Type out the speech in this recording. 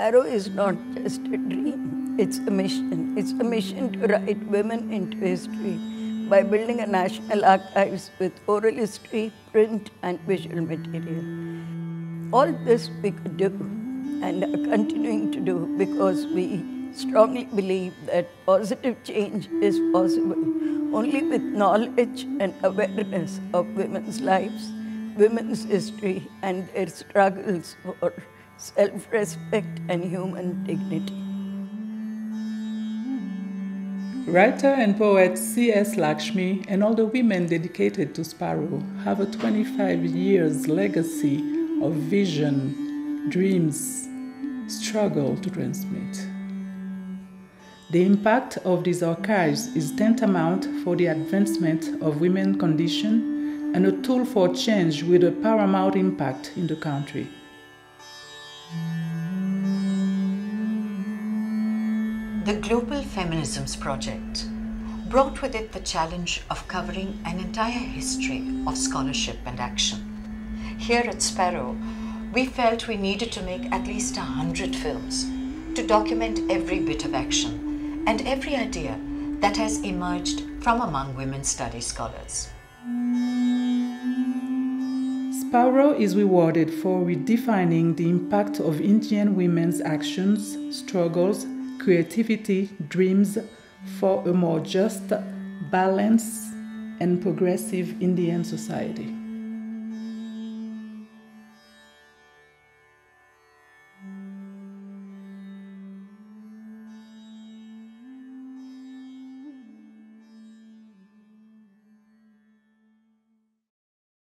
Sparrow is not just a dream, it's a mission. It's a mission to write women into history by building a national archives with oral history, print, and visual material. All this we could do and are continuing to do because we strongly believe that positive change is possible only with knowledge and awareness of women's lives, women's history, and their struggles for self respect and human dignity. Writer and poet C.S. Lakshmi and all the women dedicated to Sparrow have a 25 years legacy of vision, dreams, struggle to transmit. The impact of these archives is tantamount for the advancement of women's condition and a tool for change with a paramount impact in the country. The Global Feminisms Project brought with it the challenge of covering an entire history of scholarship and action. Here at Sparrow, we felt we needed to make at least a hundred films to document every bit of action and every idea that has emerged from among women studies scholars. Sparrow is rewarded for redefining the impact of Indian women's actions, struggles, creativity, dreams for a more just, balanced, and progressive Indian society.